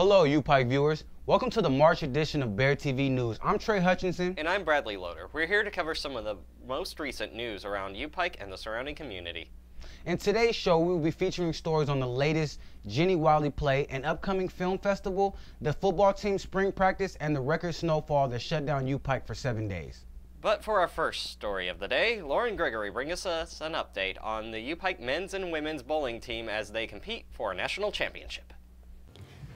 Hello, UPike viewers. Welcome to the March edition of Bear TV News. I'm Trey Hutchinson. And I'm Bradley Loader. We're here to cover some of the most recent news around UPike and the surrounding community. In today's show, we will be featuring stories on the latest Jenny Wiley play, an upcoming film festival, the football team's spring practice, and the record snowfall that shut down UPike for seven days. But for our first story of the day, Lauren Gregory brings us an update on the UPike men's and women's bowling team as they compete for a national championship.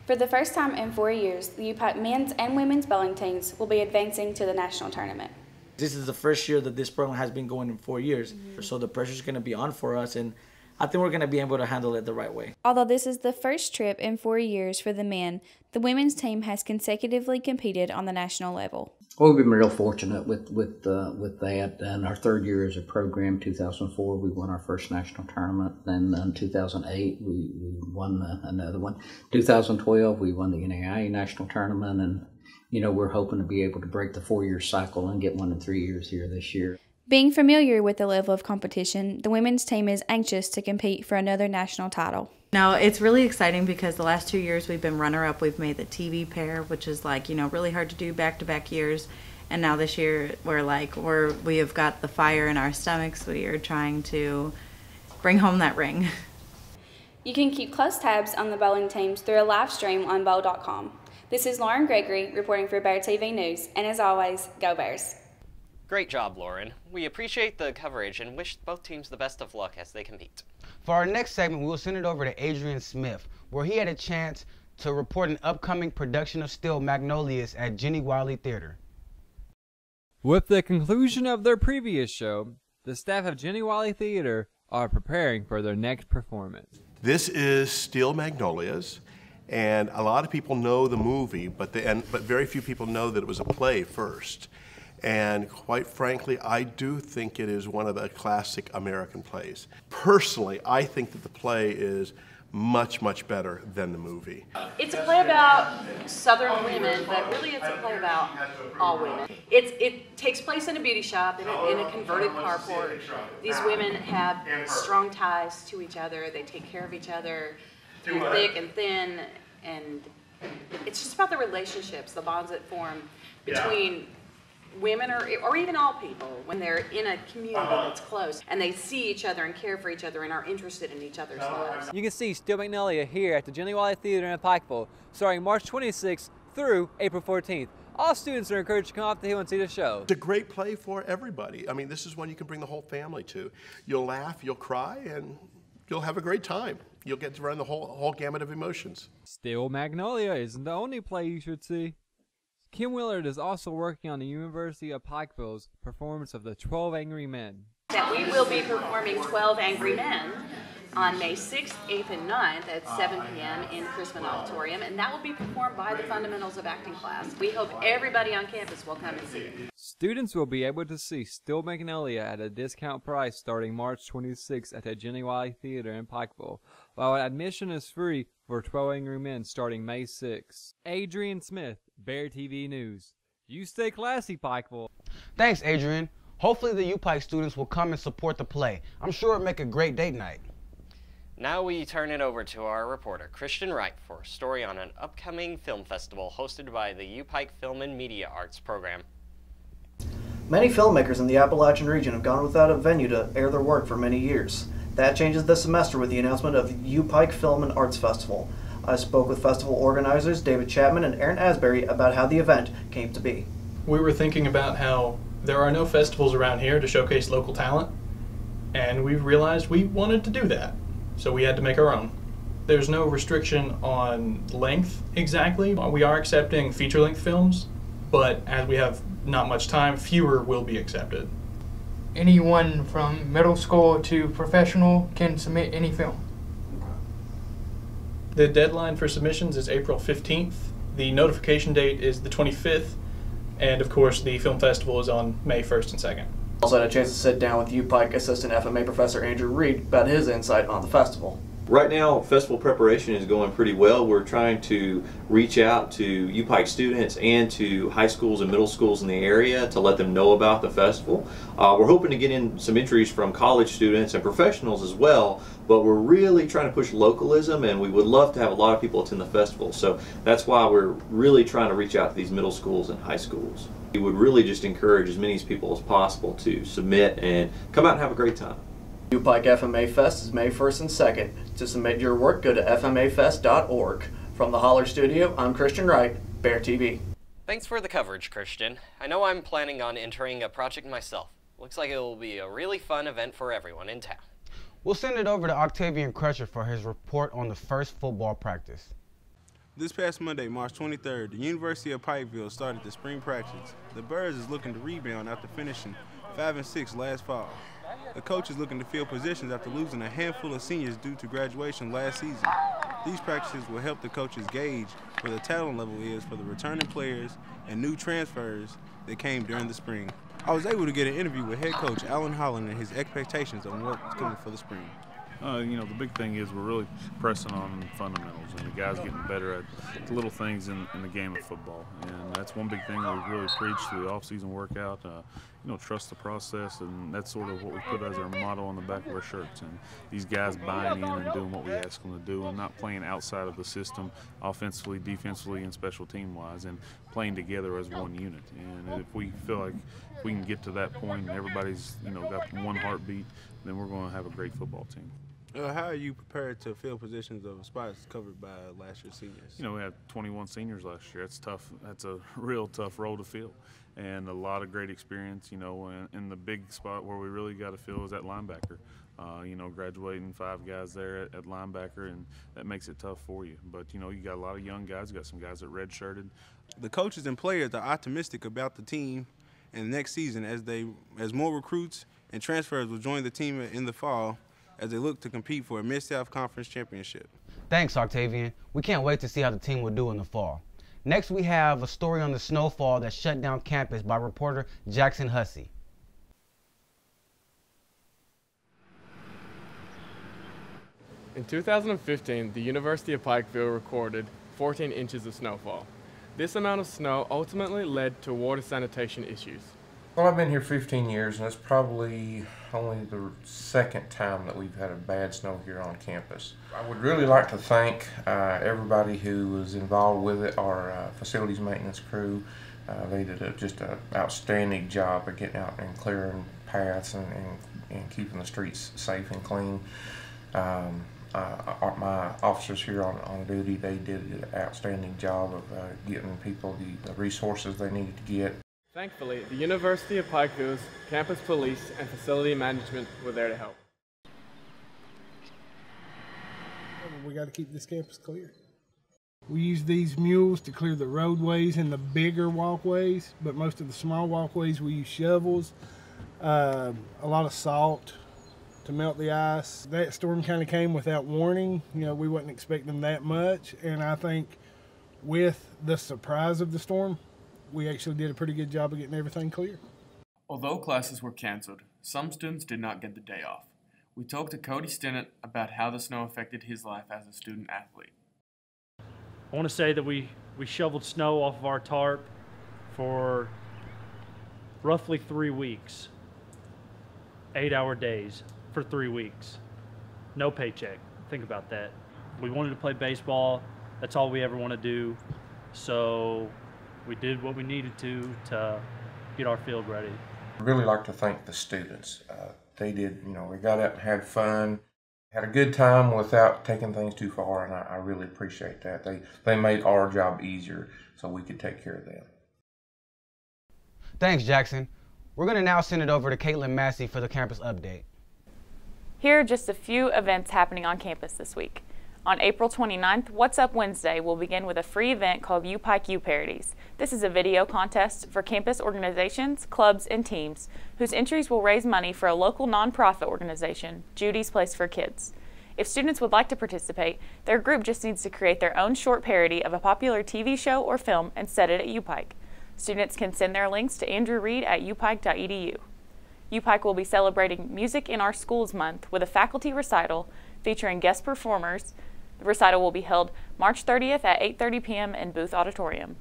For the first time in four years, the UPike men's and women's bowling teams will be advancing to the national tournament. This is the first year that this program has been going in four years, mm-hmm. so the pressure is going to be on for us, and I think we're going to be able to handle it the right way. Although this is the first trip in four years for the men, the women's team has consecutively competed on the national level. Well, we've been real fortunate with with uh, with that. And our third year as a program, 2004, we won our first national tournament. Then in 2008, we, we won another one. 2012, we won the NAIA national tournament, and you know we're hoping to be able to break the four year cycle and get one in three years here this year. Being familiar with the level of competition, the women's team is anxious to compete for another national title. No, it's really exciting because the last two years we've been runner up. We've made the TV pair, which is like, you know, really hard to do back to back years. And now this year we're like, we're, we have got the fire in our stomachs. We are trying to bring home that ring. You can keep close tabs on the bowling teams through a live stream on bowl.com. This is Lauren Gregory reporting for Bear TV News. And as always, go Bears. Great job, Lauren. We appreciate the coverage and wish both teams the best of luck as they compete. For our next segment, we will send it over to Adrian Smith, where he had a chance to report an upcoming production of Steel Magnolias at Jenny Wiley Theater. With the conclusion of their previous show, the staff of Jenny Wiley Theater are preparing for their next performance. This is Steel Magnolias, and a lot of people know the movie, but, the, and, but very few people know that it was a play first. And quite frankly, I do think it is one of the classic American plays. Personally, I think that the play is much, much better than the movie. It's a play about Southern women, but really it's a play about all women. It's, it takes place in a beauty shop, in a, in a converted carport. These women have strong ties to each other. They take care of each other thick and thin, and it's just about the relationships, the bonds that form between women or, or even all people when they're in a community uh-huh. that's close and they see each other and care for each other and are interested in each other's lives. You can see Steel Magnolia here at the Jenny Wiley Theater in Pikeville starting March 26th through April 14th. All students are encouraged to come off the hill and see the show. It's a great play for everybody. I mean, this is one you can bring the whole family to. You'll laugh, you'll cry, and you'll have a great time. You'll get to run the whole, whole gamut of emotions. Steel Magnolia isn't the only play you should see. Kim Willard is also working on the University of Pikeville's performance of the 12 Angry Men. That we will be performing 12 Angry Men on May 6th, 8th, and 9th at ah, 7 p.m. in Chrisman Auditorium, and that will be performed by the Fundamentals of Acting class. We hope everybody on campus will come and see it. Students will be able to see Steel Magnolia at a discount price starting March 26th at the Jenny Wiley Theater in Pikeville, while admission is free for 12 Angry Men starting May 6th. Adrian Smith, Bear TV News. You stay classy, Pikeville. Thanks, Adrian. Hopefully the UPike students will come and support the play. I'm sure it'll make a great date night. Now we turn it over to our reporter, Christian Wright, for a story on an upcoming film festival hosted by the UPike Film and Media Arts program. Many filmmakers in the Appalachian region have gone without a venue to air their work for many years. That changes this semester with the announcement of the UPike Film and Arts Festival. I spoke with festival organizers David Chapman and Aaron Asbury about how the event came to be. We were thinking about how there are no festivals around here to showcase local talent, and we realized we wanted to do that, so we had to make our own. There's no restriction on length exactly. Uh, we are accepting feature length films, but as we have not much time, fewer will be accepted. Anyone from middle school to professional can submit any film. The deadline for submissions is April 15th. The notification date is the 25th. And of course, the film festival is on May 1st and 2nd. Also had a chance to sit down with UPike Assistant FMA Professor Andrew Reed about his insight on the festival. Right now, festival preparation is going pretty well. We're trying to reach out to UPike students and to high schools and middle schools in the area to let them know about the festival. Uh, we're hoping to get in some entries from college students and professionals as well, but we're really trying to push localism and we would love to have a lot of people attend the festival. So that's why we're really trying to reach out to these middle schools and high schools. We would really just encourage as many people as possible to submit and come out and have a great time. UPike FMA Fest is May 1st and 2nd. To submit your work, go to fmafest.org. From the Holler Studio, I'm Christian Wright, Bear TV. Thanks for the coverage, Christian. I know I'm planning on entering a project myself. Looks like it will be a really fun event for everyone in town. We'll send it over to Octavian Crusher for his report on the first football practice. This past Monday, March 23rd, the University of Pikeville started the spring practice. The Birds is looking to rebound after finishing 5 and 6 last fall. The coach is looking to fill positions after losing a handful of seniors due to graduation last season. These practices will help the coaches gauge where the talent level is for the returning players and new transfers that came during the spring. I was able to get an interview with head coach Alan Holland and his expectations on what's coming for the spring. Uh, you know, the big thing is we're really pressing on fundamentals, and the guys getting better at the little things in, in the game of football. And that's one big thing we really preach through the off-season workout. Uh, you know, trust the process, and that's sort of what we put as our motto on the back of our shirts. And these guys buying in and doing what we ask them to do, and not playing outside of the system, offensively, defensively, and special team-wise, and playing together as one unit. And if we feel like we can get to that point, and everybody's you know got one heartbeat, then we're going to have a great football team. Uh, how are you prepared to fill positions of spots covered by last year's seniors? You know, we had 21 seniors last year. That's tough. That's a real tough role to fill, and a lot of great experience. You know, and, and the big spot where we really got to fill is that linebacker. Uh, you know, graduating five guys there at, at, linebacker, and that makes it tough for you. But you know, you got a lot of young guys. You got some guys that redshirted. The coaches and players are optimistic about the team and next season as they as more recruits and transfers will join the team in the fall as they look to compete for a Mid-South Conference championship. Thanks, Octavian. We can't wait to see how the team will do in the fall. Next, we have a story on the snowfall that shut down campus by reporter Jackson Hussey. In 2015, the University of Pikeville recorded 14 inches of snowfall. This amount of snow ultimately led to water sanitation issues. Well, I've been here 15 years, and it's probably only the second time that we've had a bad snow here on campus. I would really like to thank uh, everybody who was involved with it, our uh, facilities maintenance crew. Uh, they did a, just an outstanding job of getting out and clearing paths and, and, and keeping the streets safe and clean. Um, uh, my officers here on, on duty, they did an outstanding job of uh, getting people the, the resources they needed to get Thankfully, the University of Pikeville's campus police and facility management were there to help. We got to keep this campus clear. We use these mules to clear the roadways and the bigger walkways, but most of the small walkways we use shovels, uh, a lot of salt to melt the ice. That storm kind of came without warning. You know, we wasn't expecting that much, and I think with the surprise of the storm, we actually did a pretty good job of getting everything clear. Although classes were canceled, some students did not get the day off. We talked to Cody Stinnett about how the snow affected his life as a student athlete. I want to say that we, we shoveled snow off of our tarp for roughly three weeks, eight hour days for three weeks. No paycheck. Think about that. We wanted to play baseball. That's all we ever want to do. So we did what we needed to to get our field ready. I'd really like to thank the students. Uh, they did, you know, we got out and had fun, had a good time without taking things too far, and I, I really appreciate that. They they made our job easier so we could take care of them. Thanks, Jackson. We're going to now send it over to Caitlin Massey for the campus update. Here are just a few events happening on campus this week. On April 29th, What's Up Wednesday will begin with a free event called UPike U Parodies. This is a video contest for campus organizations, clubs, and teams whose entries will raise money for a local nonprofit organization, Judy's Place for Kids. If students would like to participate, their group just needs to create their own short parody of a popular TV show or film and set it at UPike. Students can send their links to Andrew Reed at upike.edu. UPike will be celebrating Music in Our Schools Month with a faculty recital, featuring guest performers. The recital will be held March 30th at 8:30 p.m. in Booth Auditorium.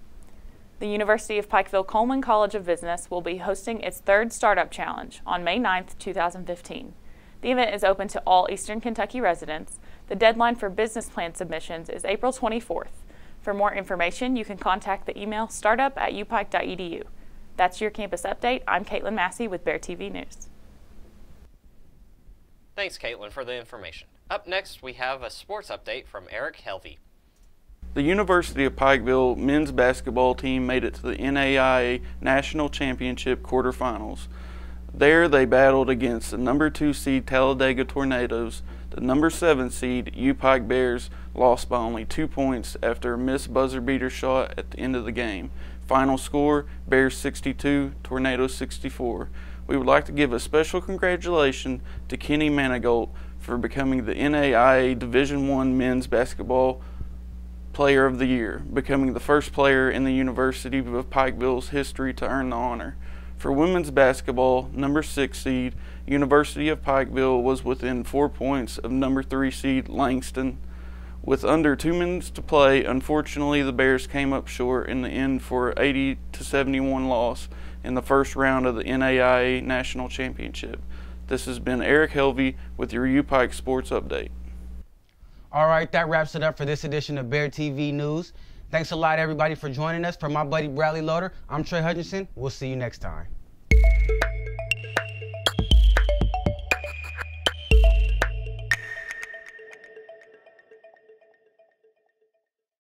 The University of Pikeville Coleman College of Business will be hosting its third Startup Challenge on May 9th, 2015. The event is open to all Eastern Kentucky residents. The deadline for business plan submissions is April 24th. For more information, you can contact the email startup at upike.edu. That's your campus update. I'm Caitlin Massey with Bear TV News. Thanks, Caitlin, for the information. Up next, we have a sports update from Eric Helvey. The University of Pikeville men's basketball team made it to the NAIA National Championship quarterfinals. There, they battled against the number two seed Talladega Tornadoes. The number seven seed U Pike Bears lost by only two points after a missed buzzer beater shot at the end of the game. Final score Bears 62, Tornadoes 64. We would like to give a special congratulations to Kenny Manigault for becoming the NAIA Division One men's basketball Player of the Year, becoming the first player in the University of Pikeville's history to earn the honor. For women's basketball, number six seed University of Pikeville was within four points of number three seed Langston. With under two minutes to play, unfortunately, the Bears came up short in the end for 80 to 71 loss in the first round of the NAIA National Championship. This has been Eric Helvey with your UPike Sports Update. All right, that wraps it up for this edition of Bear TV News. Thanks a lot, everybody, for joining us. For my buddy Bradley Loader, I'm Trey Hutchinson. We'll see you next time.